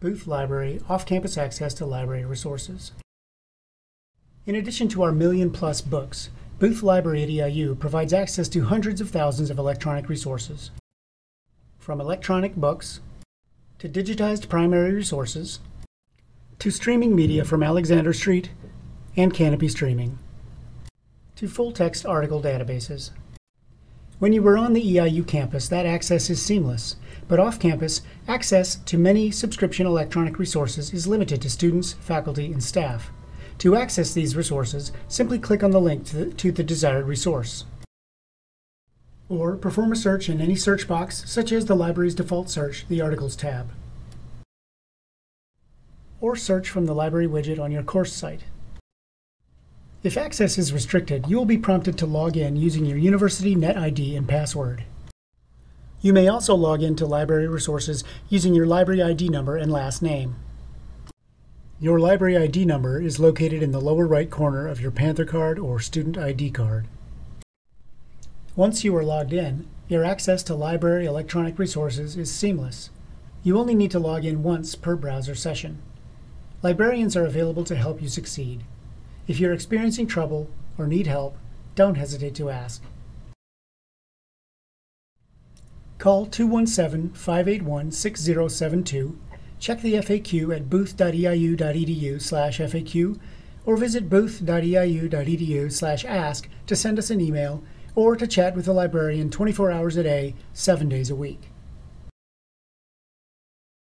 Booth Library off-campus access to library resources. In addition to our million plus books, Booth Library at EIU provides access to hundreds of thousands of electronic resources. From electronic books, to digitized primary resources, to streaming media from Alexander Street and Kanopy Streaming, to full-text article databases. When you were on the EIU campus, that access is seamless, but off campus, access to many subscription electronic resources is limited to students, faculty, and staff. To access these resources, simply click on the link to the, to the desired resource. Or perform a search in any search box, such as the library's default search, the Articles tab. Or search from the library widget on your course site. If access is restricted, you will be prompted to log in using your University NetID and password. You may also log in to library resources using your library ID number and last name. Your library ID number is located in the lower right corner of your Panther card or student ID card. Once you are logged in, your access to library electronic resources is seamless. You only need to log in once per browser session. Librarians are available to help you succeed. If you're experiencing trouble or need help, don't hesitate to ask. Call 217-581-6072, check the FAQ at booth.eiu.edu slash FAQ, or visit booth.eiu.edu slash ask to send us an email or to chat with a librarian 24 hours a day, 7 days a week.